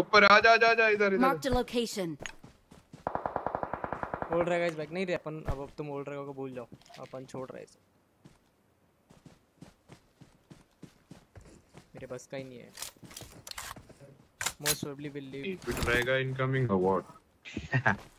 ऊपर आ जा जा जा इधर इधर। Marked a location. ओल्ड रहेगा इस बैग नहीं रे अपन अब अब तुम ओल्ड रहेगा को भूल जाओ। अपन छोड़ रहे इसे। मेरे बस का ही नहीं है। Most probably will leave it रहेगा इनकमिंग अवार्ड